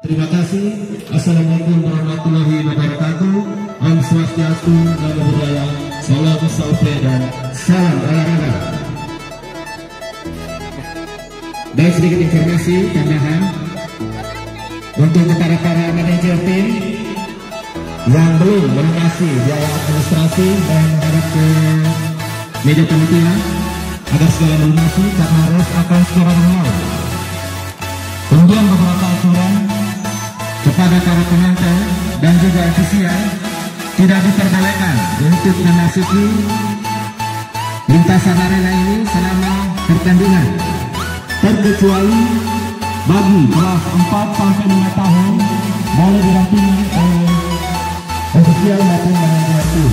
Terima kasih. Assalamualaikum warahmatullahi wabarakatuh. Om Swastiastu, Namo Buddhaya, Salam Sampai dan Salam Olahraga. Dan sedikit informasi tambahan untuk kepada para manajer tim yang belum melunasi biaya administrasi dan menghadap ke meja panitia agar segala melunasi karena harus akan segera dimulai. Kemudian beberapa aturan kepada para penonton dan juga ofisial tidak diperbolehkan untuk memasuki lintasan arena ini selama pertandingan terkecuali bagi kelas 4 sampai 5 tahun boleh didampingi oleh ofisial maupun manajer tim.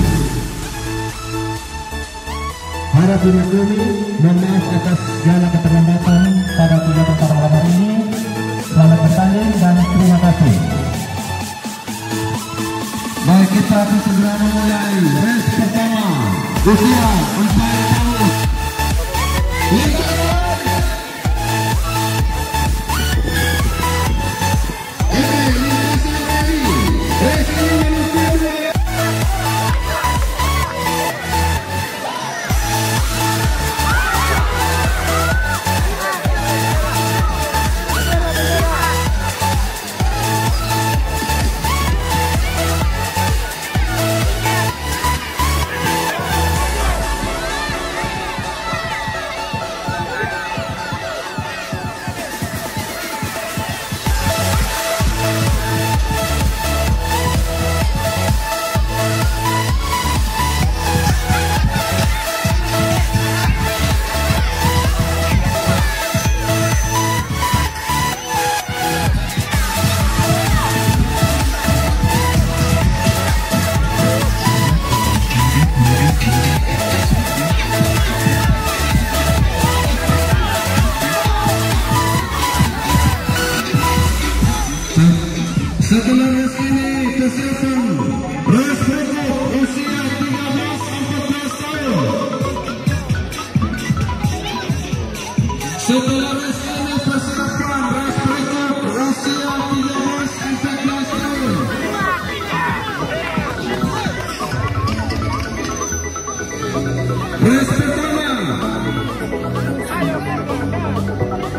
Harap dimaklumi, mohon maaf atas segala keterlambatan pada kegiatan pada ini. Bertanding dan terima kasih. Baik kita akan segera memulai race pertama usia 4 tahun. Lintasan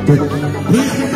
Race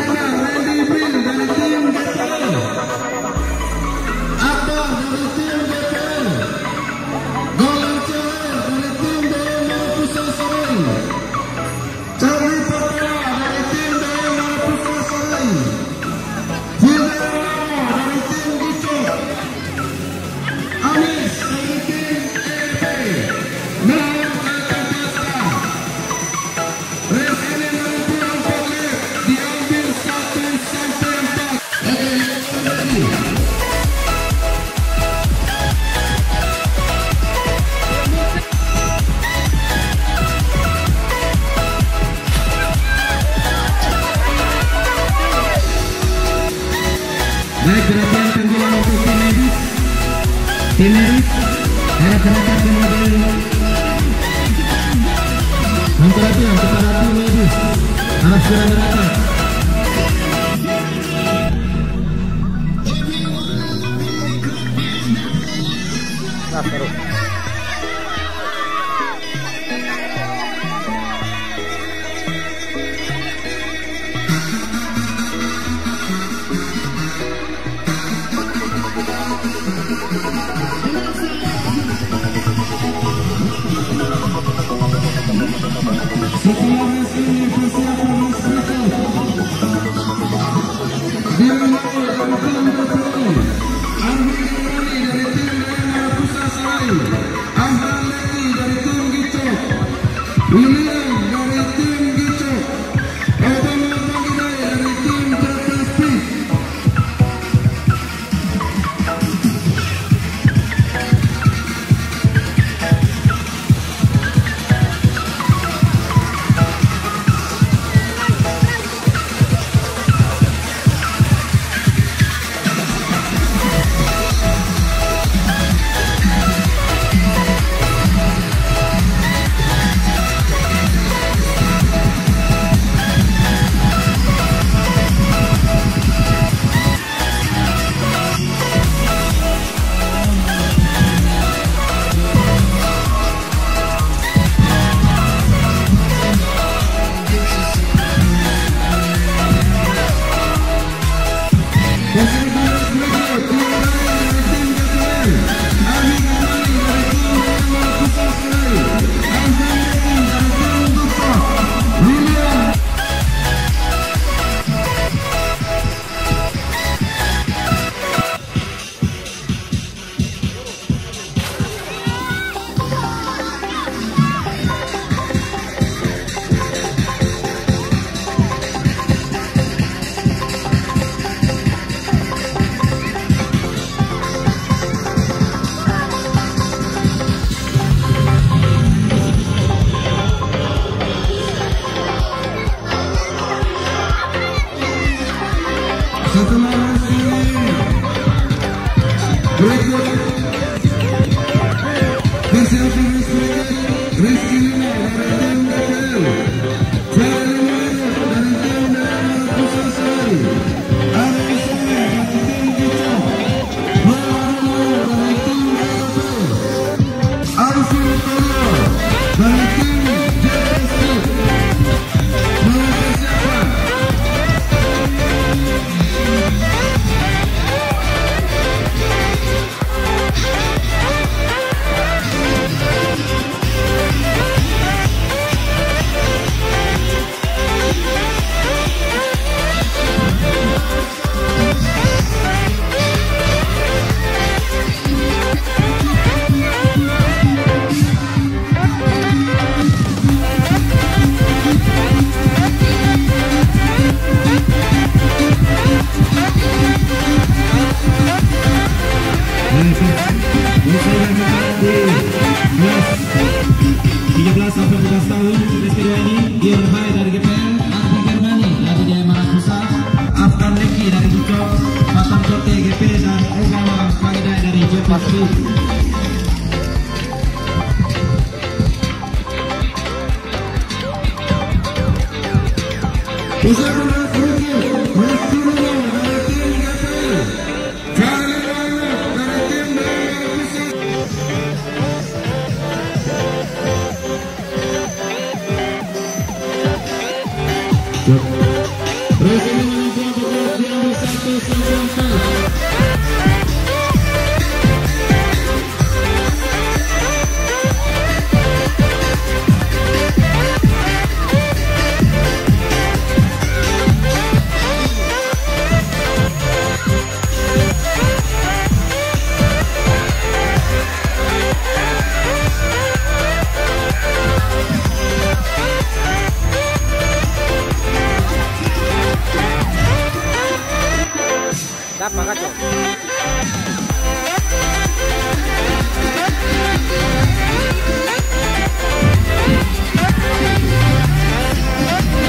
apa kacau?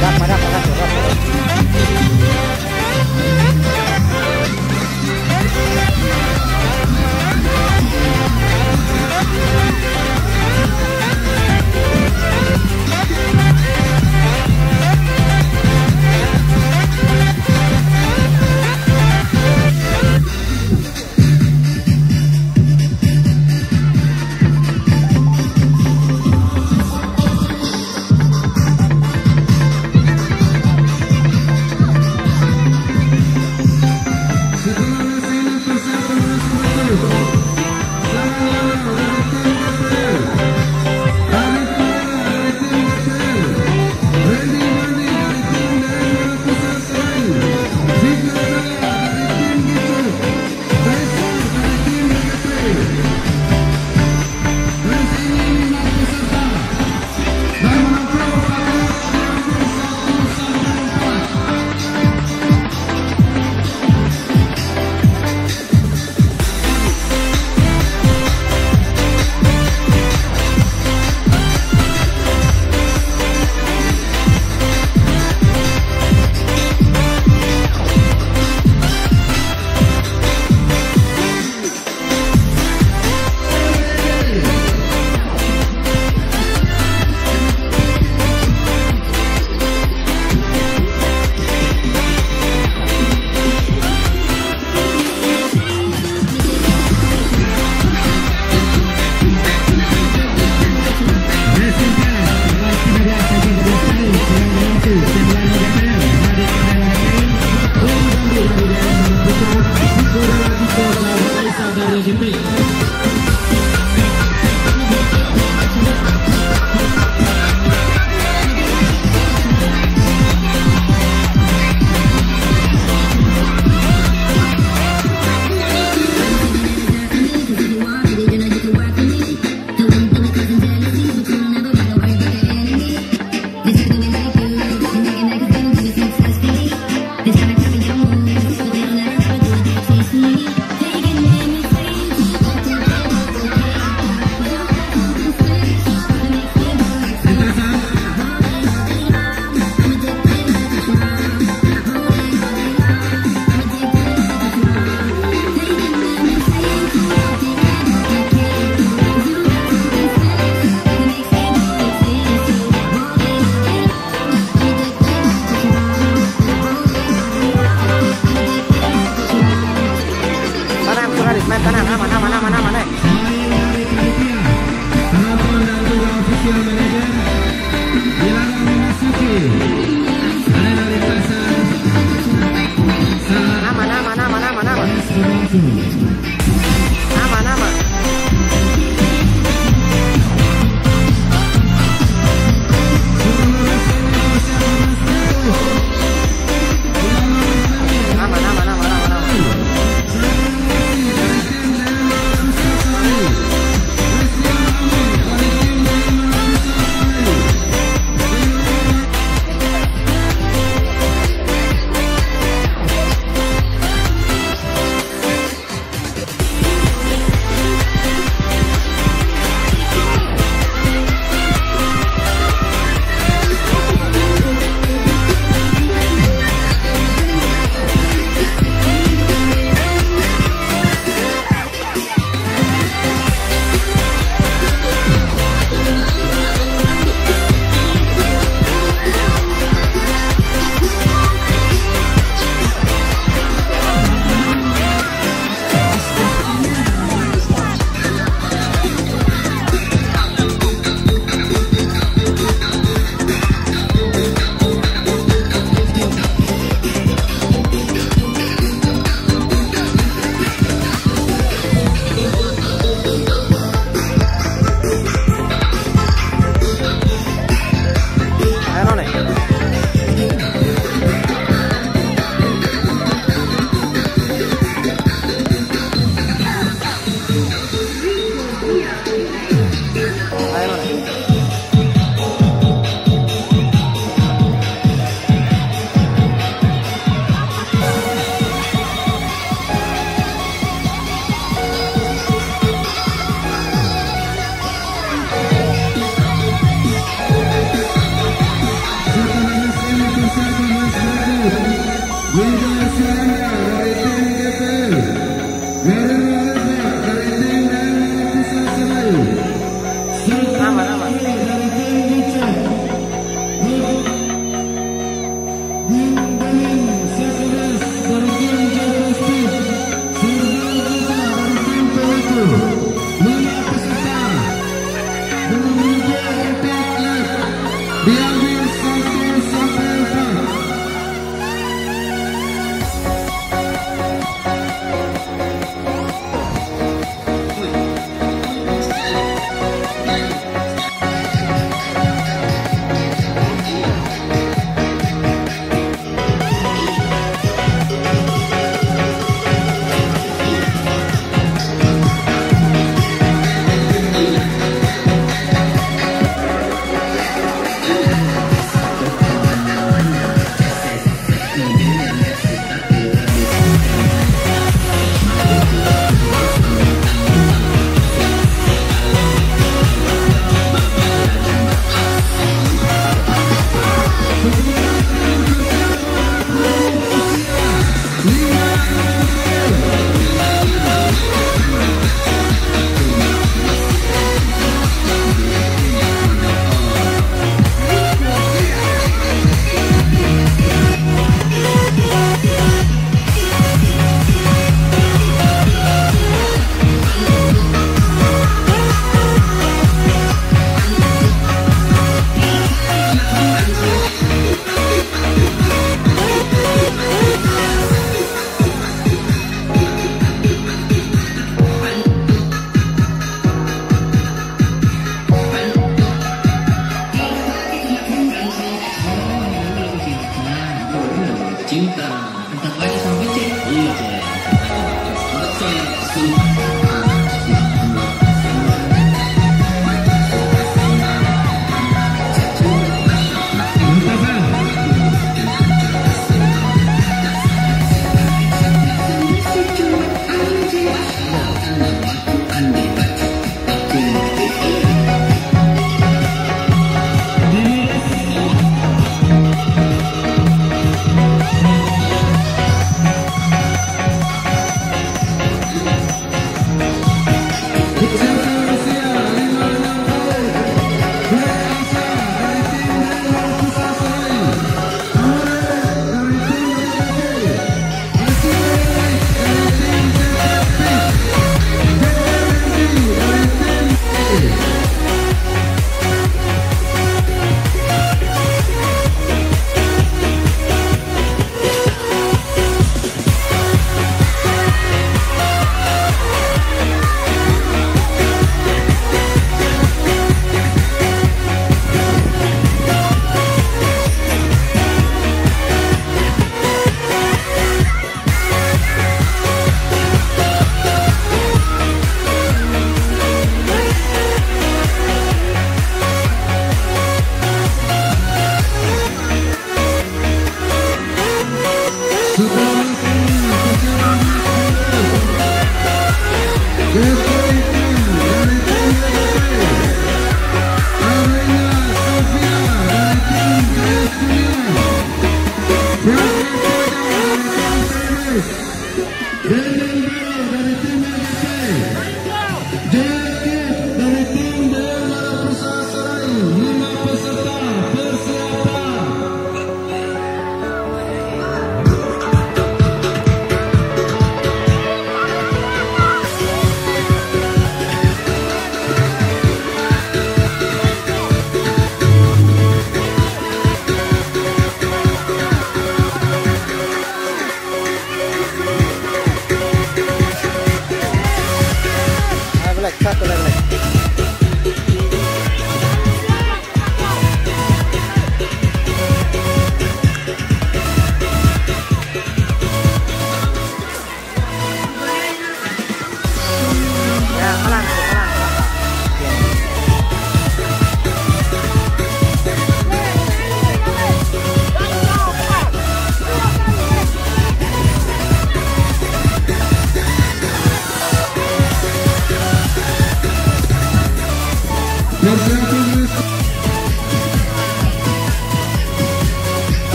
Dapat, apa dapat.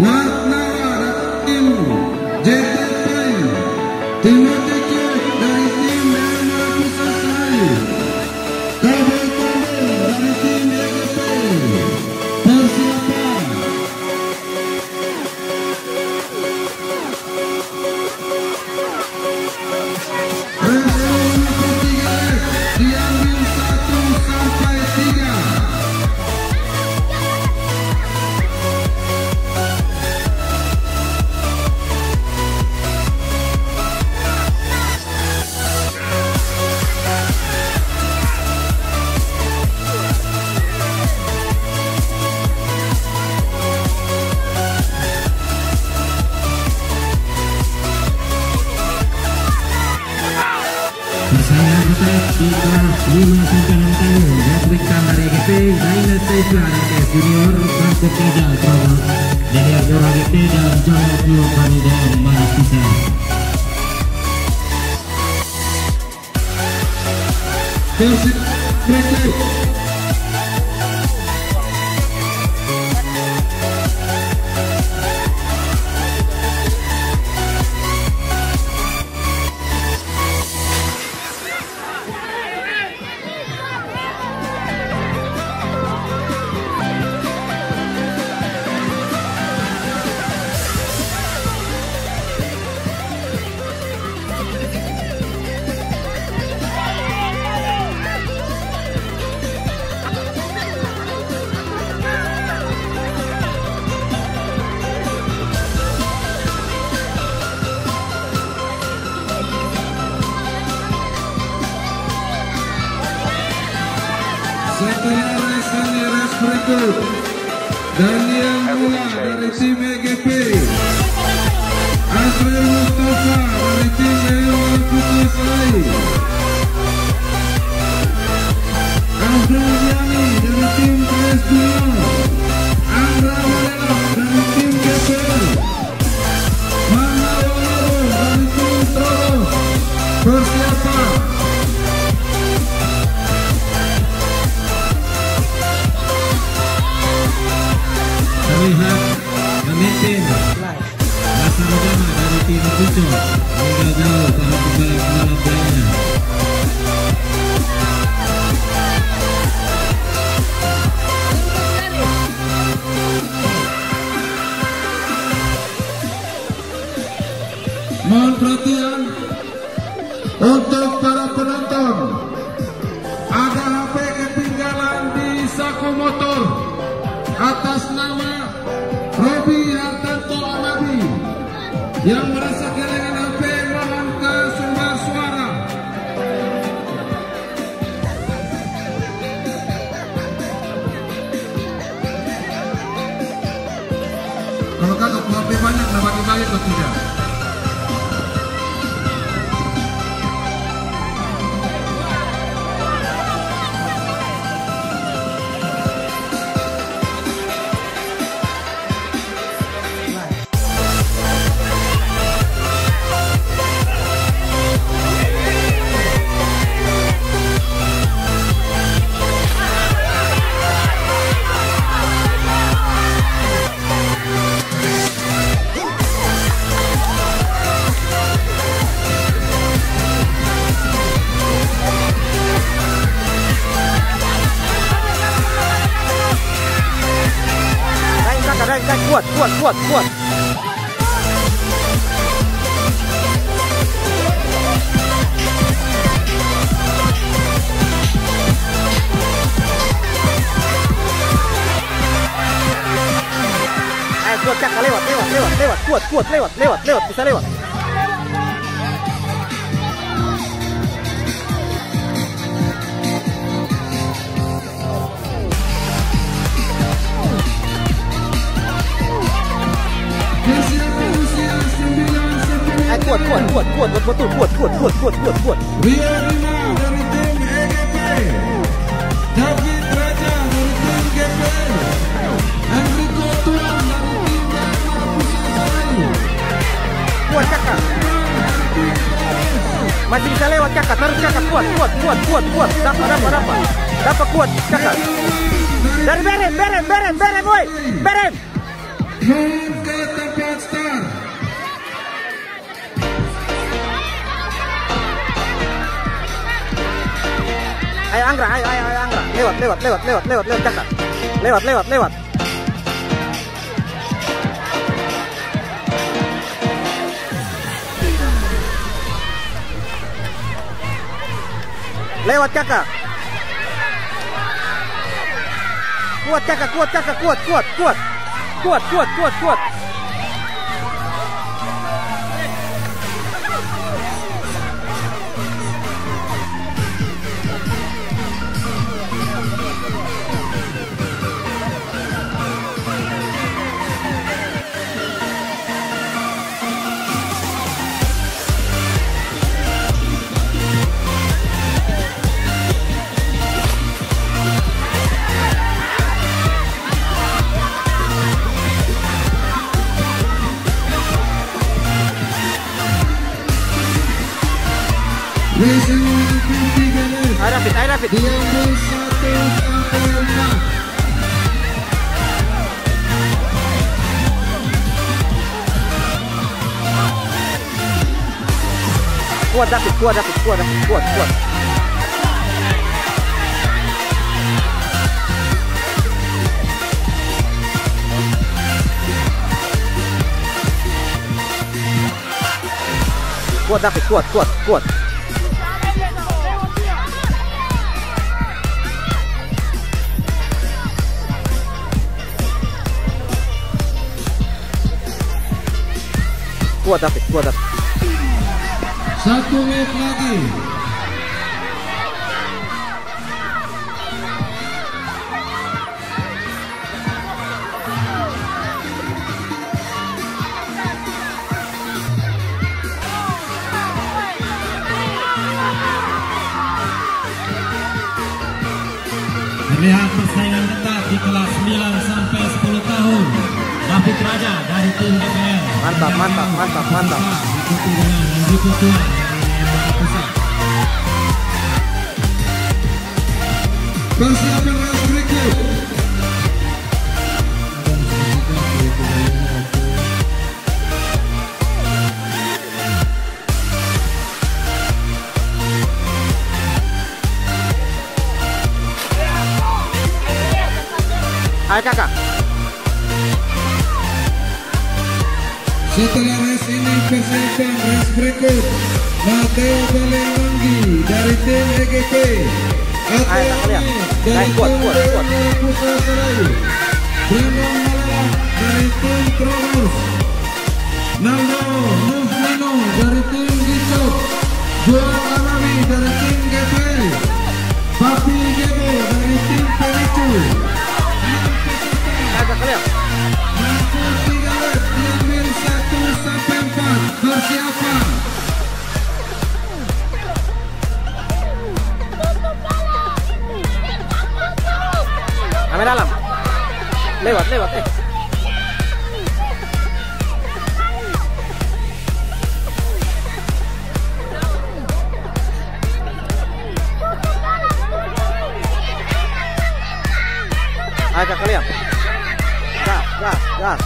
Mark untuk как, как, кот, кот, кот, кот, кот, кот, кот. Ay rapid, ay rapid. Diambil satu sama. Kuat rapid, kuat rapid, kuat rapid, kuat, kuat. Kuat rapid, kuat, kuat, kuat. kuat David, kuat David. satu menit lagi Lihat persaingan kita di kelas 9 sampai 10 tahun. David Raja dari tim DPR mantap mantap mantap mantap. Persiapan yang berikut Ayo kakak. Setelah race ini persiapan race berikut Mateo Balemanggi dari tim EGP lihat. dari tim. Dewa Putra Serayu Brandon dari tim Trobos Naldo Nuflino dari tim Gicok Juan Alami dari tim GPL Papi Gebo dari tim Pericu Agak kalian. Lewat, lewat. Eh. Agak kalian. Gas, gas, gas.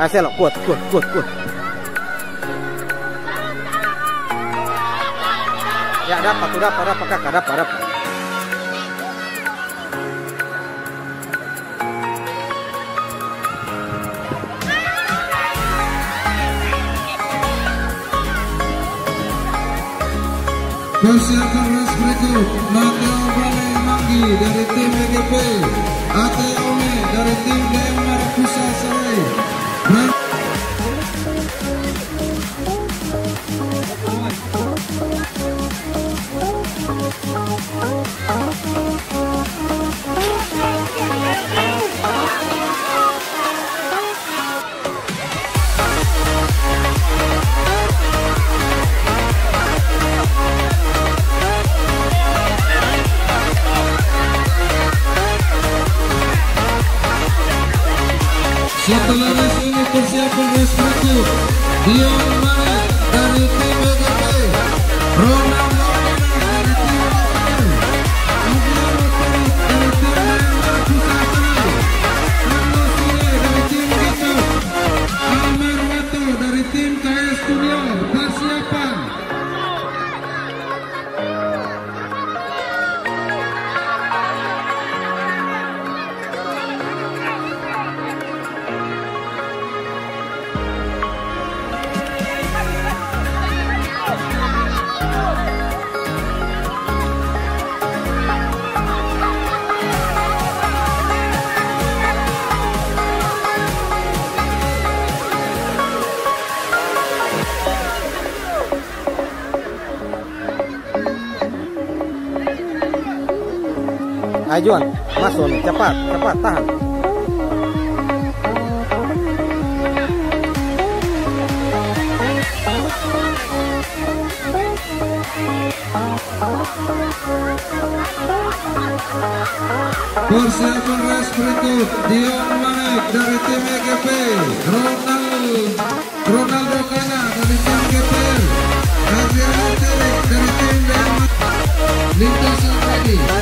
Ah, selok, kuat, kuat, kuat, Ya dapat, tuh dapat, dapat kakak, dapat, dapat. Persiapan race berikut Mateo Balai Manggi dari tim EGP Ate Ome dari tim DM Pusat Sarai masuk cepat, cepat, tahan. Persiapan race berikut Dion Manek dari tim EGP Ronald Ronaldo Kana dari tim GPR Adriano Terik dari tim Lintasan Ready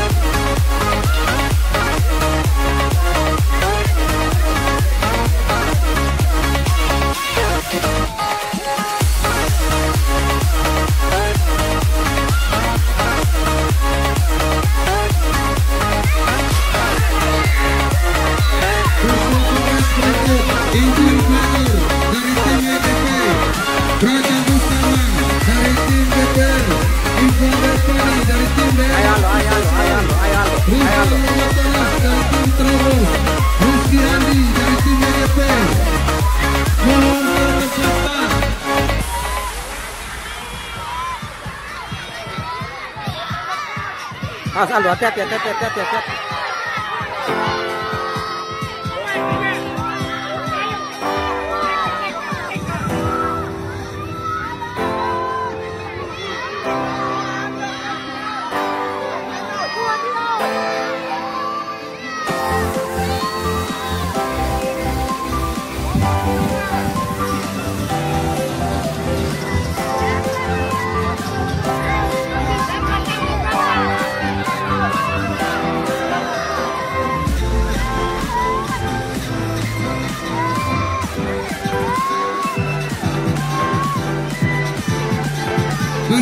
上罗，掉掉掉掉掉掉。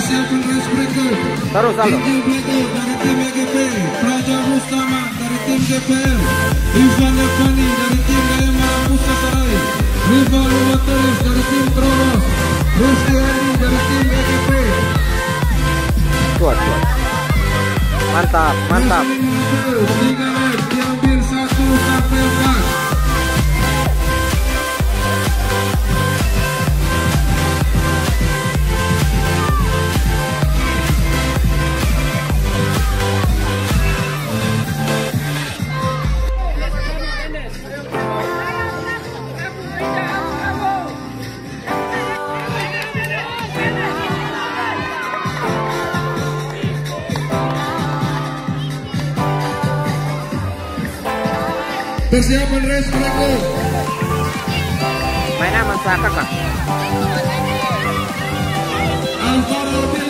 Hati-hati, hati-hati, hati-hati. Terus Aldo. Tinggi Bledo dari tim EGP, dari tim Ivan dari tim Sarai, dari tim dari tim EGP. Kuat, kuat. Mantap, mantap. Tiga diambil satu sampai empat. Persiapan race berikut. Main aman sa kakak. Alvaro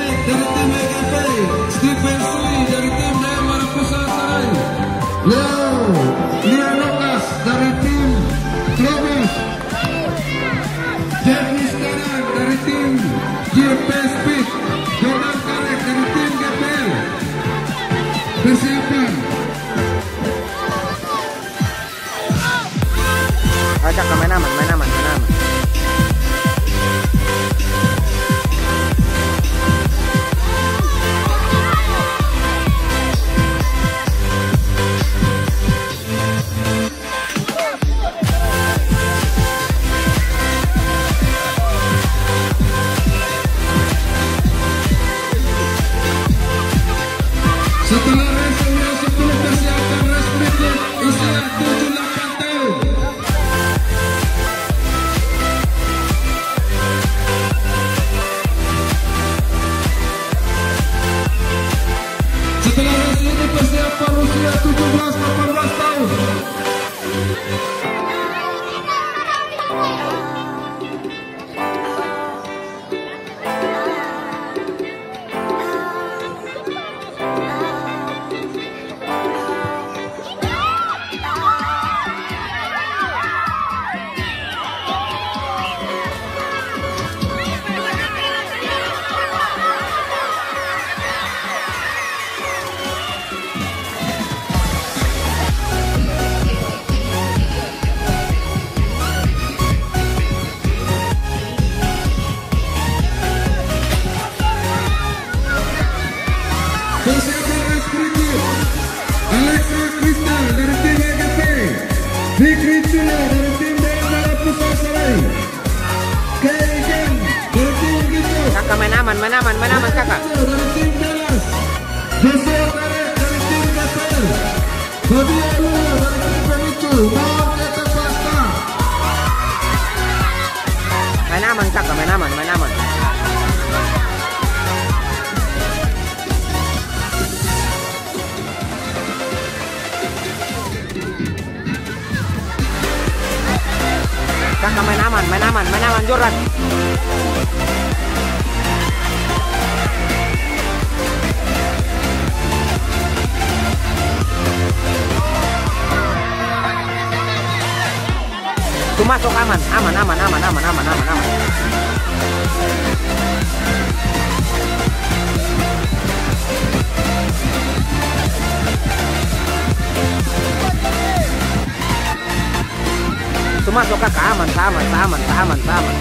masuk kakak aman, aman, aman, aman, aman.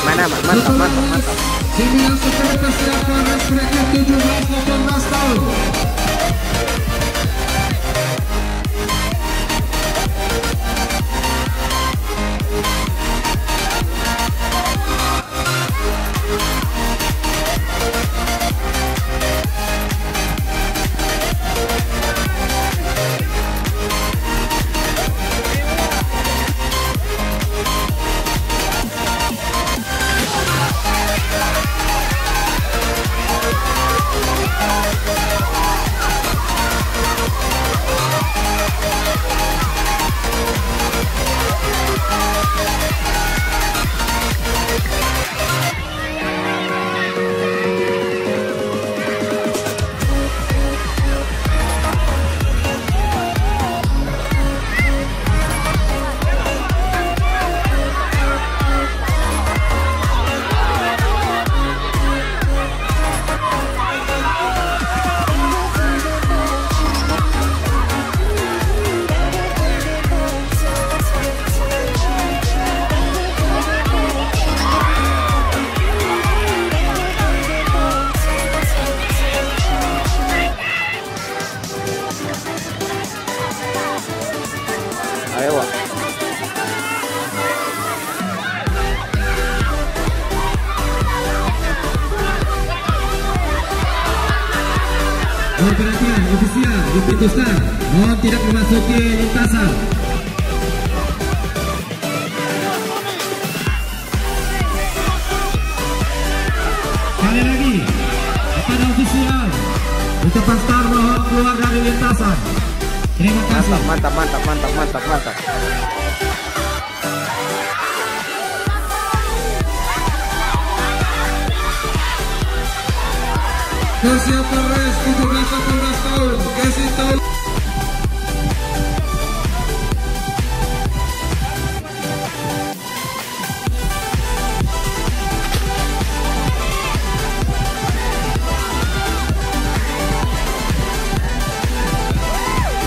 Mantap, mantap, mantap. Sembilan setelah persiapan race berikut 17-18 tahun.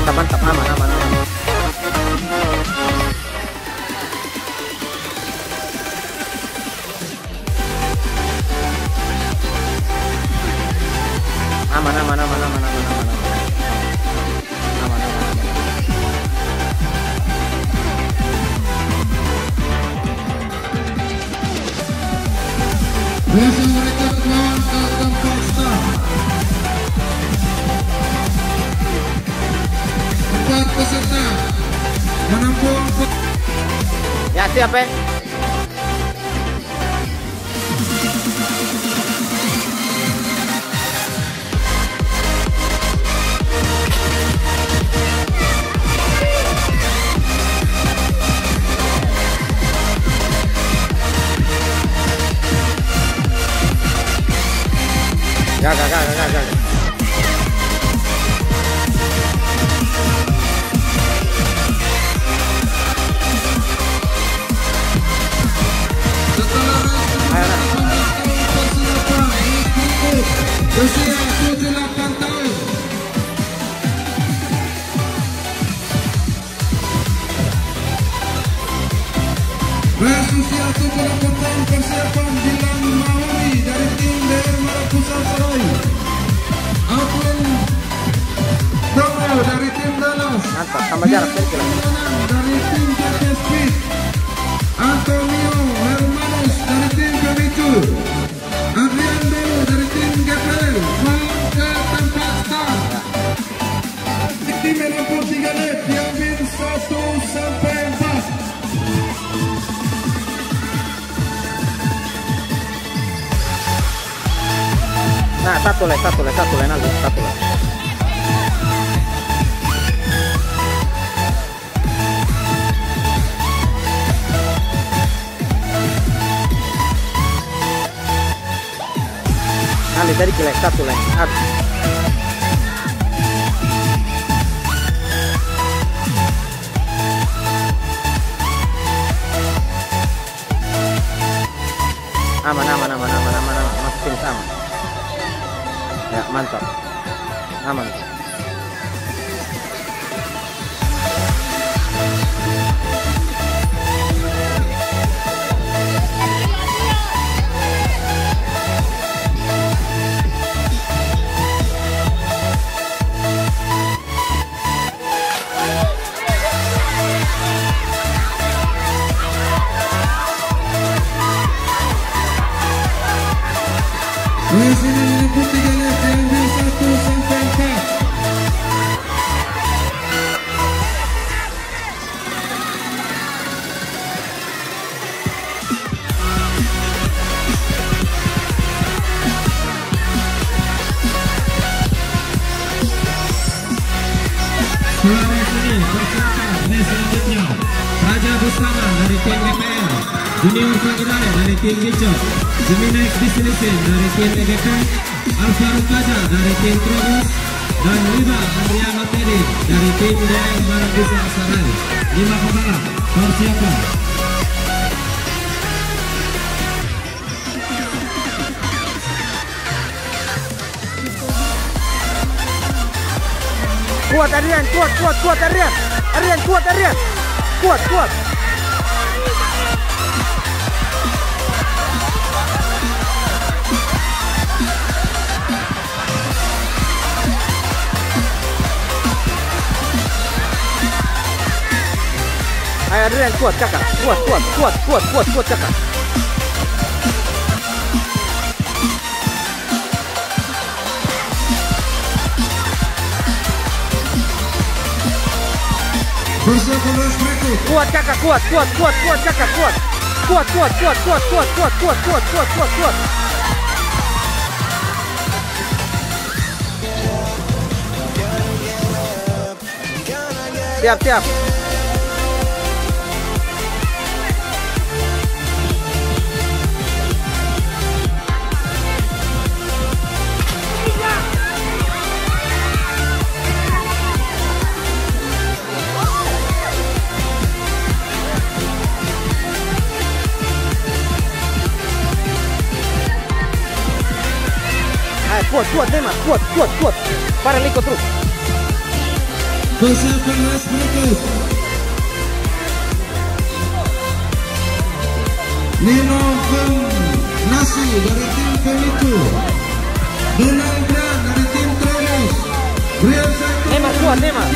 Mantap, mantap, aman, aman, aman. Aman, aman, aman, aman, aman, aman, aman. Aman, Ya siap ya. EGP Alvaro Kaja dari tim Trobus dan Liba Andriano Teddy dari tim DM Marabusa Sarai lima pembalap persiapan Kuat Adrian, kuat, kuat, kuat Adrian. Adrian, kuat Adrian. Kuat, kuat. Ayo Adrian, kuat kakak. Kuat, kuat, kuat, kuat, kuat, kuat kakak. Persiapan race berikut Kuat kakak, kuat, kuat, kuat, kuat kakak, kuat. kuat, kuat, kuat, kuat, kuat, kuat, kuat, kuat, kuat, kuat, kuat. Neymar, kuat, kuat, kuat. Para ikut terus. Persiapan race berikut. Nino Fem Nasi dari tim Femitu. Donald Brand dari tim Tronos. Rian Satu Neymar, kuat, Neymar.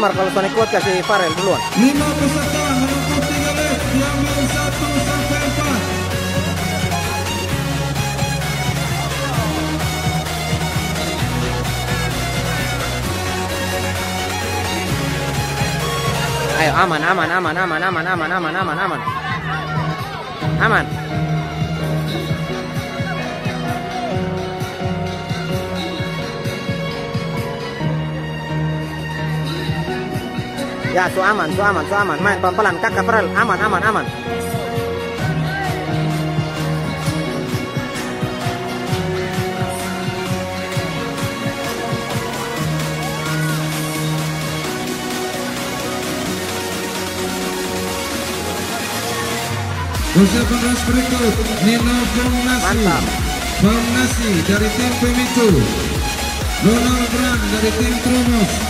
Neymar kalau Sonic kuat kasih Farel duluan. Peserta sampai. Ayo aman, aman, aman, aman, aman, aman, aman, aman, aman. Aman. Ya, su aman, su aman, su aman. Main pelan-pelan, kakak Farel. Aman, aman, aman. Persiapan race berikut Nino Fomnasi Mantap. Fomnasi dari tim Pemicu Donald Brand dari tim Trumos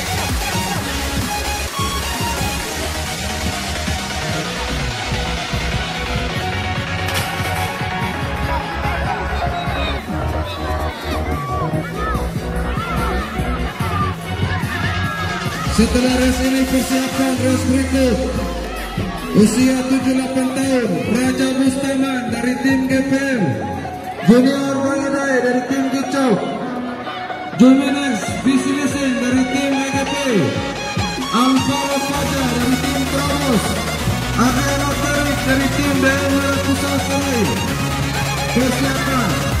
Setelah race ini persiapan race berikut Usia 78 tahun Raja Bustaman dari tim GPM Junior Baladai dari tim Kicau Jumenes Bisilisin dari tim EGP Alvaro Fajar dari tim Kronos Adriano Tarik dari tim Daerah Pusat Serai Persiapan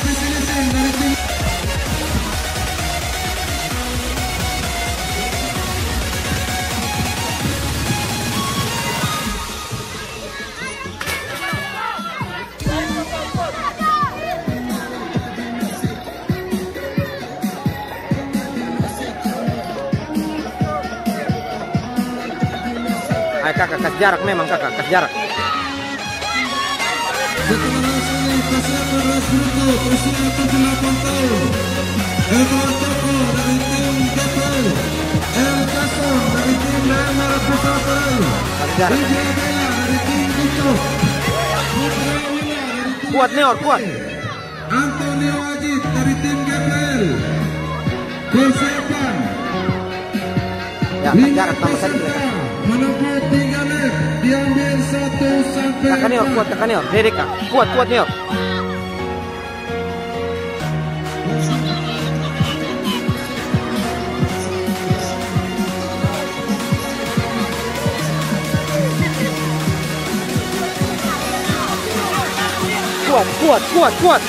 kakak kas jarak memang kakak kas jarak Kuat Neor, kuat. Antonio Wajid dari tim Gabriel. Desiapkan. Ya, jarak tambah saja Neor, empat. kuat Kakak Neor. Dedek Kak. Kuat, kuat Neor. Kuat, kuat, kuat, kuat.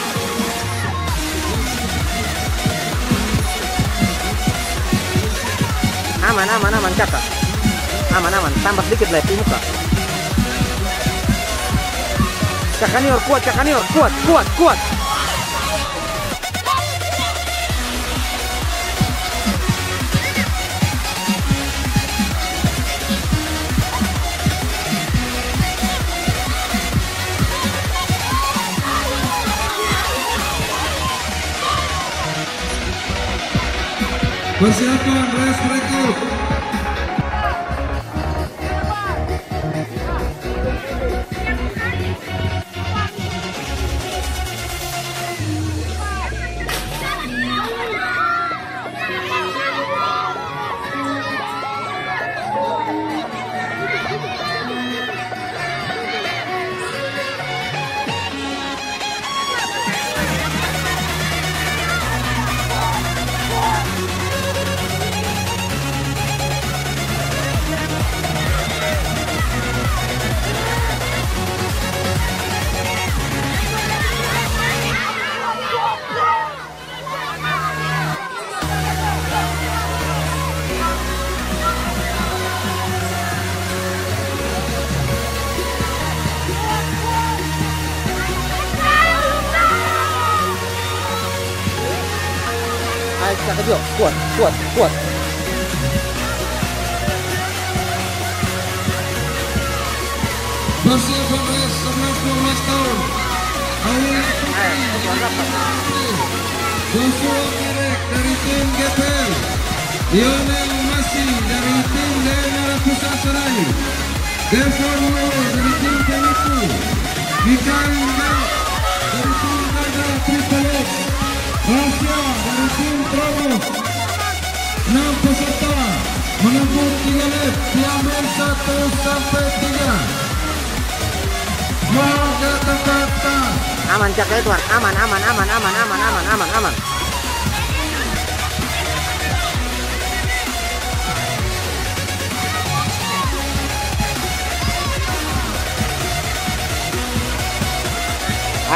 Aman, aman, aman, kakak. Aman, aman. Tambah sedikit lagi muka. Cakanior, kuat, Cakanior, kuat, kuat, kuat. Persiapan race berikut. Kuat, kuat, kuat. Persiapan race 11-12 tahun. Awal Ayo, pelan dapat. Joshua Kirek dari tim GPL. Lionel Masi dari tim Daerah Pusat Serai. Devon Moore dari tim Penipu. Mikael Mel dari tim Naga Triple X. Rasya dari tim Trobos. Enam peserta menempuh tiga lap diambil satu sampai tiga. Warga terdaftar Aman, Cak Edward. Aman, aman, aman, aman, aman, aman, aman, aman.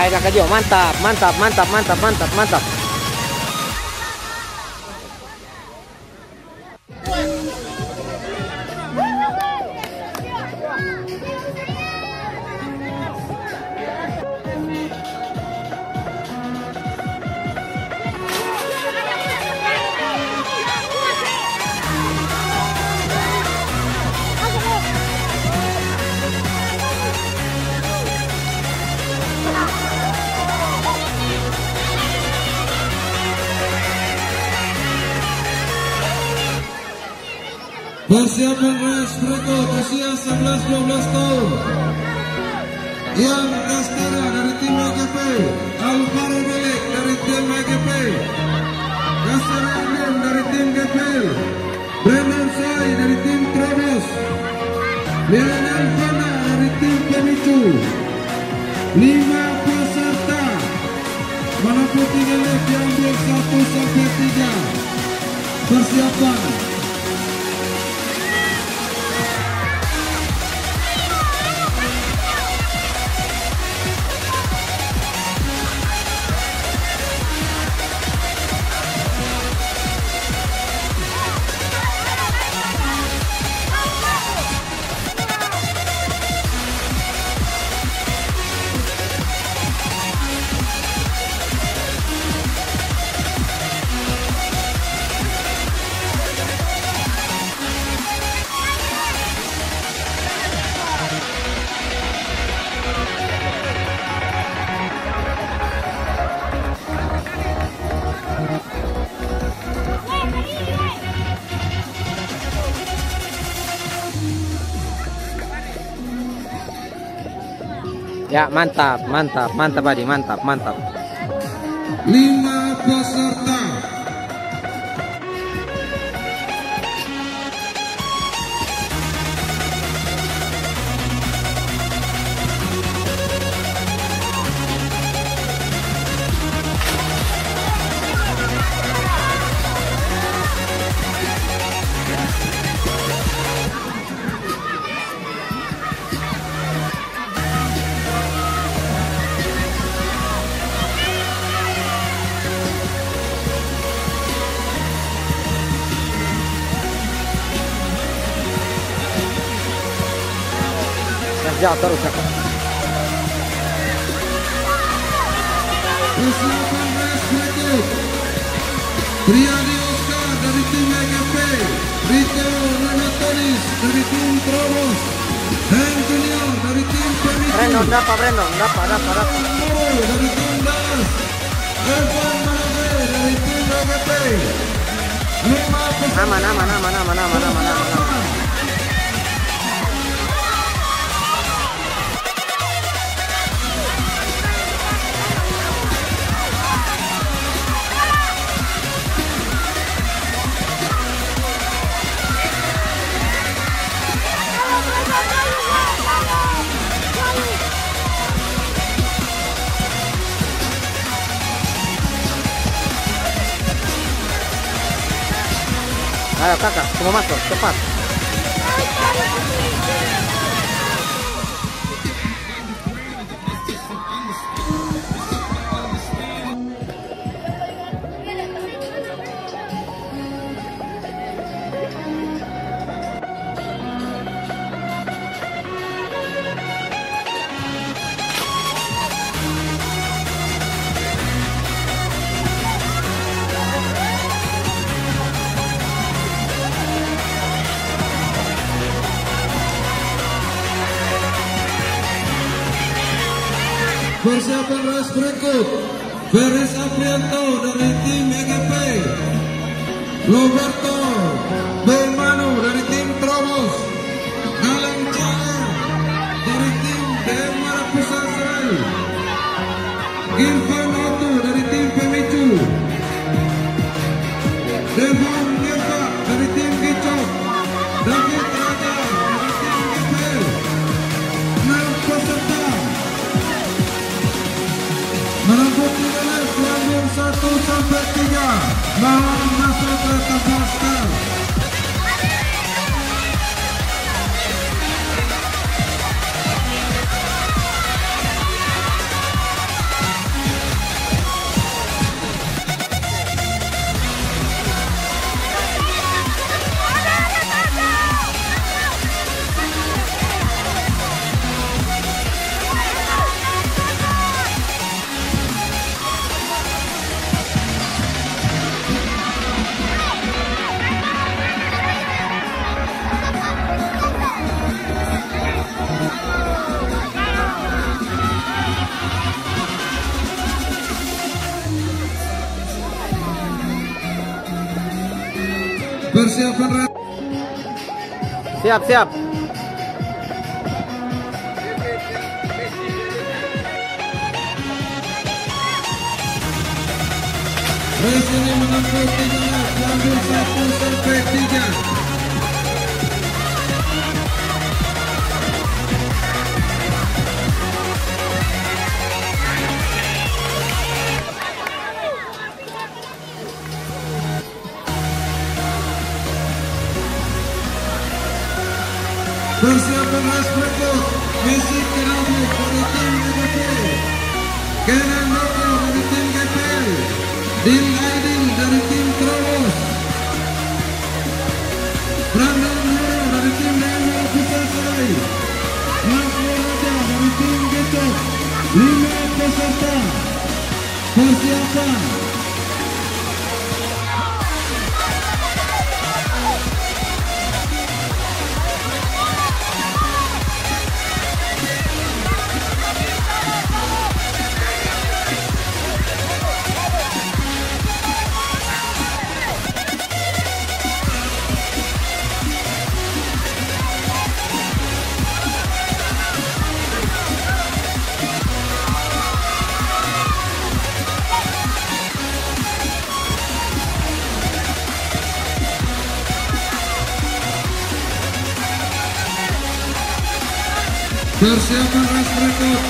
Ayo Kakak Jo, mantap, mantap, mantap, mantap, mantap, mantap. Persiapan race berikut usia 11-12 tahun. Ian Castera dari tim AGP, Alvaro Belek dari tim AGP, Kasar Amin dari tim GPL, Brandon Sai dari tim Trobos, Lionel Fana dari tim Pemicu. Lima peserta. Menempuh tiga lap diambil satu sampai tiga. Persiapan Mantap, mantap, mantap Adi, mantap, mantap. lima peserta Race berikut Triadi Oscar dari tim EGP Rito. Ayo kakak, semua masuk, cepat. Persiapan race berikut. Feris Aprianto dari tim EGP Roberto Bemano 1 sampai 3 Mohon masuk ke tempat Siap, siap. Race ini menempuh 3 lap Diambil 1 sampai 3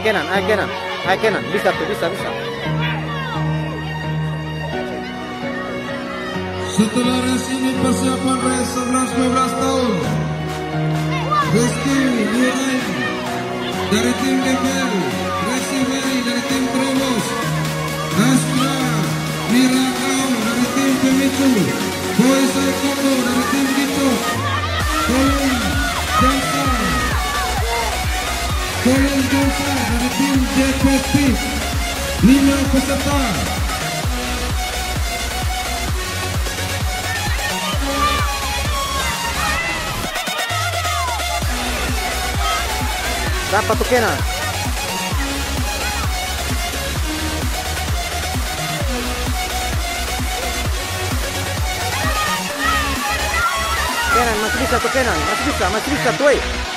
Kenan, Kenan, ah, Kenan, bisa tuh, bisa, bisa. Setelah race ini persiapan race 11-12 tahun Rizky Nurain dari tim GPL Resi Mary dari tim Trobos Astra Mirakau dari tim Pemicu Boy Saikoto dari tim Gitu Colin tim JPP Lima peserta Dapat tuh Kenan. Kenan, masih bisa tuh Kenan, masih bisa, masih bisa.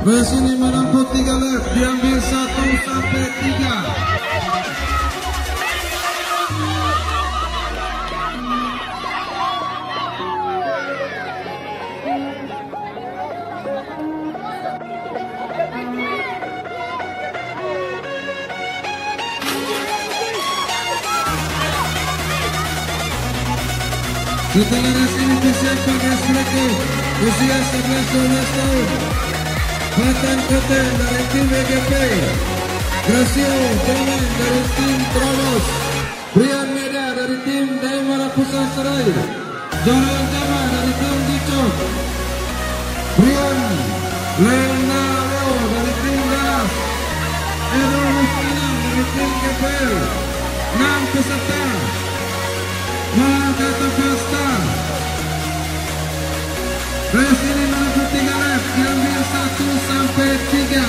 Eh. Race ini menempuh tiga lap diambil satu sampai tiga. Setelah race ini disiapkan race berikut usia 11-12 tahun. Batan Koten dari tim EGP Gracio Jomen dari tim Trollos Brian Meda dari tim Daimara Pusat Serai Joran Jama dari tim Dicok Brian Leonardo dari tim Gas Edo Mustina dari tim GPL 6 peserta Mahagata Fasta Race ini menempuh tiga lap diambil satu sampai tiga.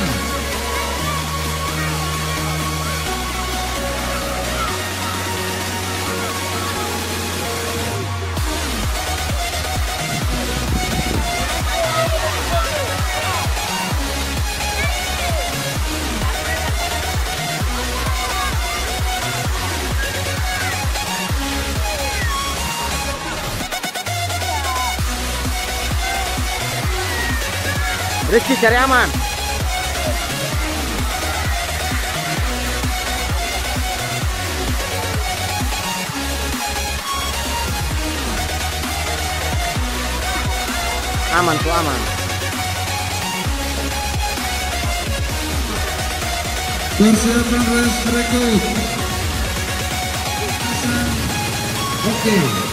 Rizky cari aman. Aman tuh aman. Persiapan race berikut. Oke. Setelah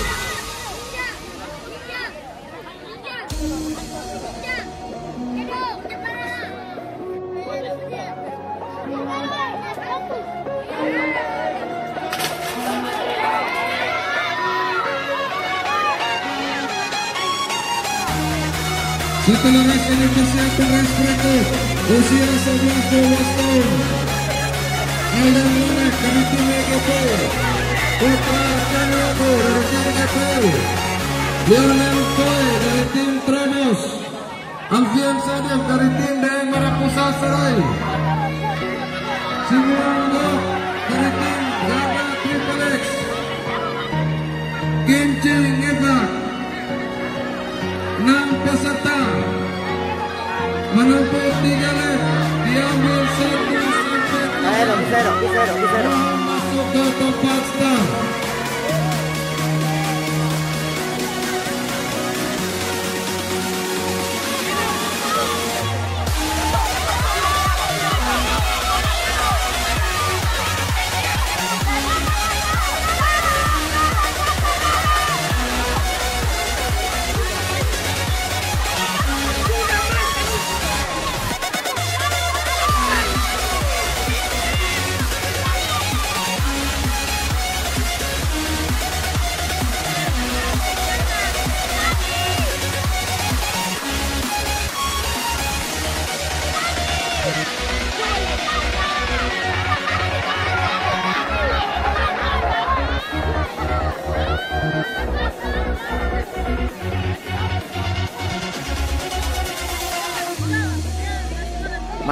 race berikut. Usia 11-12 tahun. Lunek dari tim EGP Putra Chandrogo dari tim EGP Lionel Koy dari tim Tramos Alfian Sadef dari tim Daeng Pusat Serai dari tim Gaga Triple X Kim Ching Eva 6 peserta menempuh tiga lap diambil satu sampai tiga. Zero, zero, zero, zero. Masuk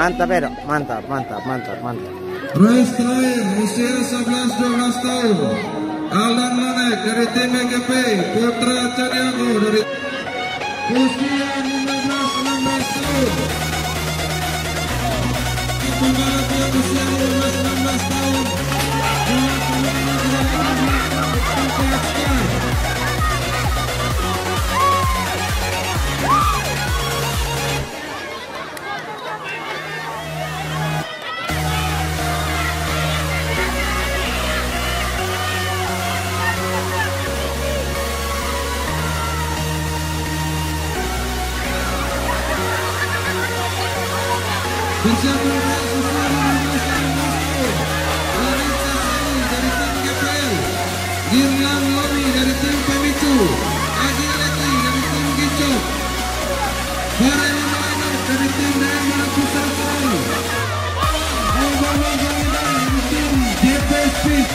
Mantap Edo, mantap, mantap, mantap, mantap. Race terakhir usia 11-12 tahun. Aldan EGP, Putra Caniago dari usia 15-16 tahun. Pembalap yang usia 15-16 tahun. Bersama Race usia 15-16 tahun. Larissa Sani dari tim GPL. Girlan Lori dari tim Pemicu. Agi Leti dari tim Gicok. Farel Mainok dari tim DM Pusat Serai. Obama Jamidan dari tim JP Speed.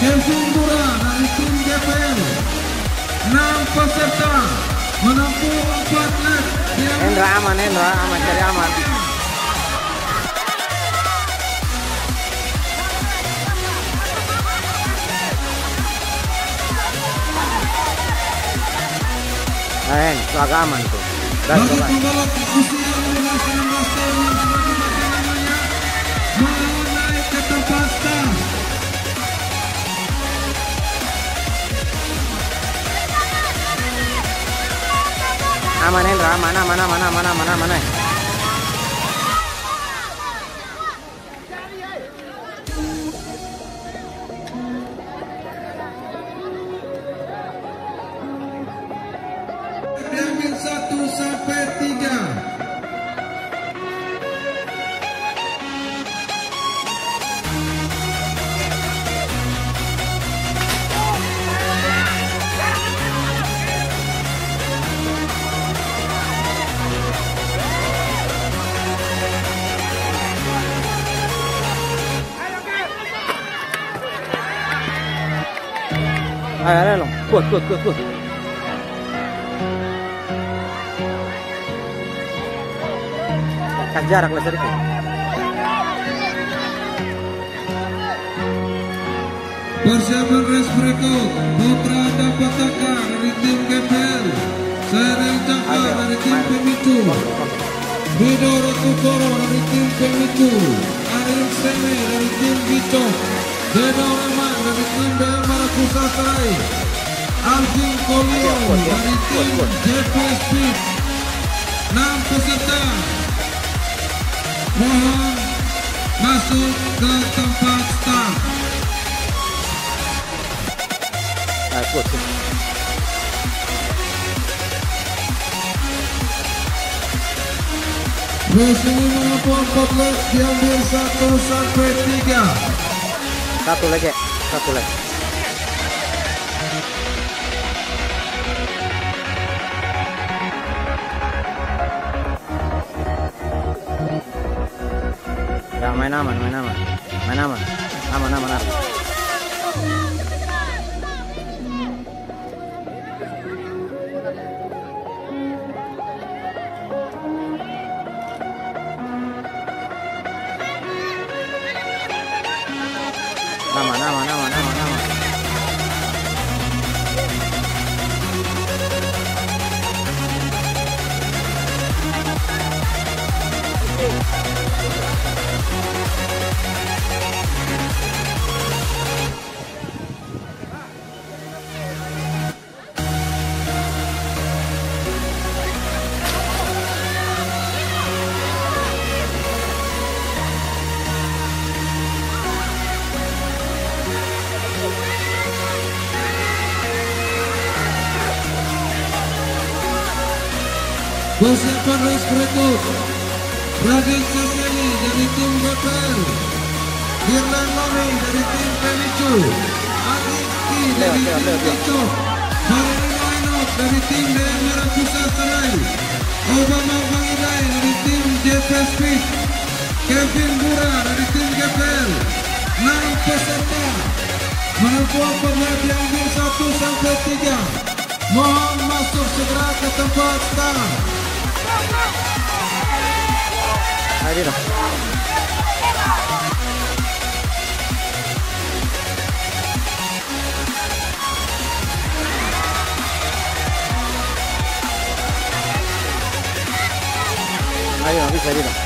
Kevin Bura dari tim GPL. 6 peserta menempuh 4 lap yang Endra aman, Endra aman, cari aman. Mau naik ke tempat start. Aman Endra, aman, aman, aman, aman, aman, aman. Ayo, ayo, long. Kuat, kuat, kuat, kuat. Kasih jarak lah sedikit. Persiapan race berikut Putra Dapataka dari tim GPL Jaka Ayo, dari tim. Pemicu Wido Ratukoro dari tim Pemicu Arif Seme dari tim Gicok Dedo Rahman dari tim BM Serai Alvin Kolio kuat, kuat, dari tim. JP Speed 6 peserta Mohon masuk ke tempat start Ayo, kuat, kuat. Race ini mengumpul 4 lap diambil 1 sampai 3 Satu lagi, satu lagi. Ya main aman, main aman, main aman, aman, aman, 入れな。入れな水入れな。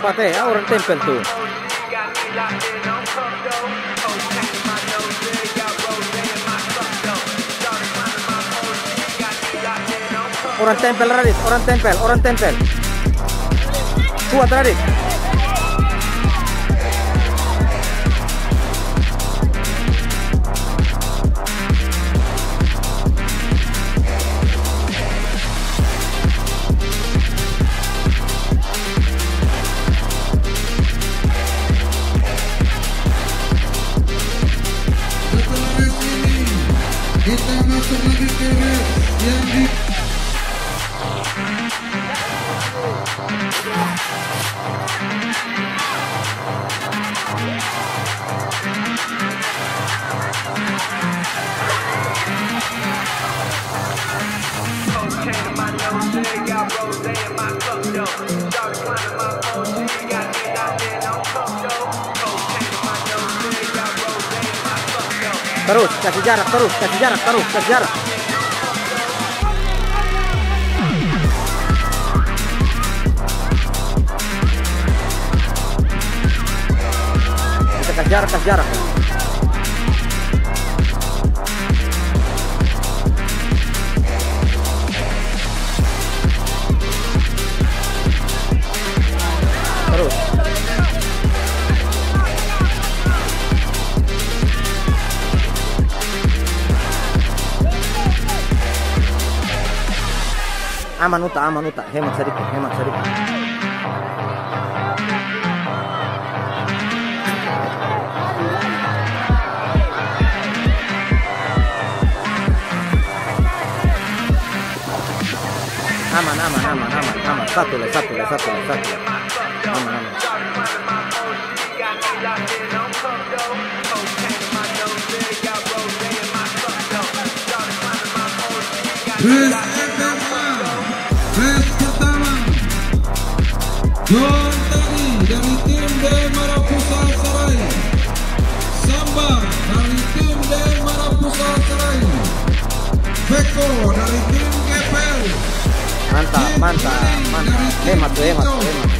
pate ya orang tempel tuh. Orang tempel Radit, orang tempel, orang tempel. Kuat Radit. Terus, kasih jarak, terus, kasih jarak, terus, kasih jarak. jarak kas jarak. Terus. Aman uta aman uta. Hemat sedikit hemat sedikit sátula, sátula, sátula, sátula. Vamos, vamos. Yontani dari tim dari Marapusa Serai Samba dari tim dari Marapusa Serai Beko dari Mantap, mantap, mantap. Hemat tuh, hemat tuh, hemat.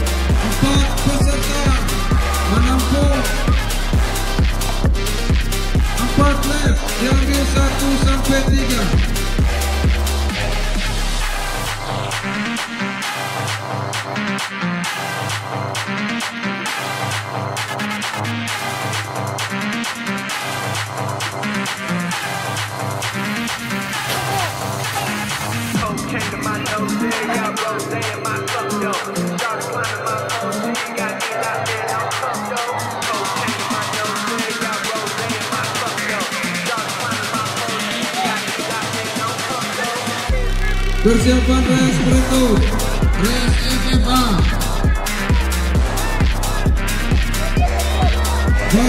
Thank you. Persiapan Res Berikut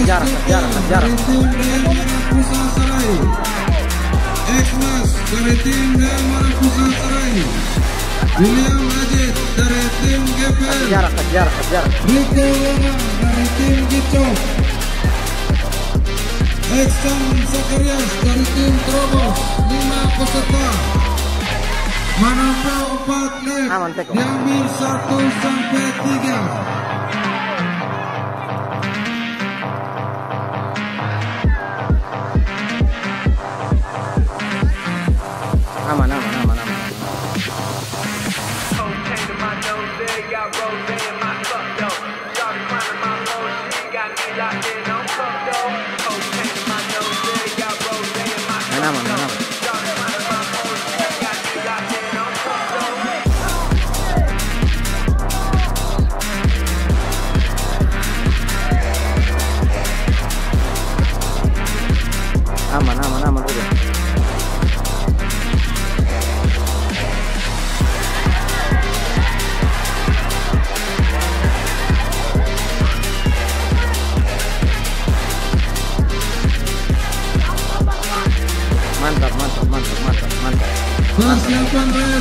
kejar kejar kejar Ekmas dari tim Delmar Kusasarai William Ajit dari tim GPL Kejar, kejar, kejar dari tim Eksan dari tim 5 peserta 4 1 sampai 3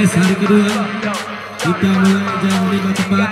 race hari kedua kita mulai jam 5 tepat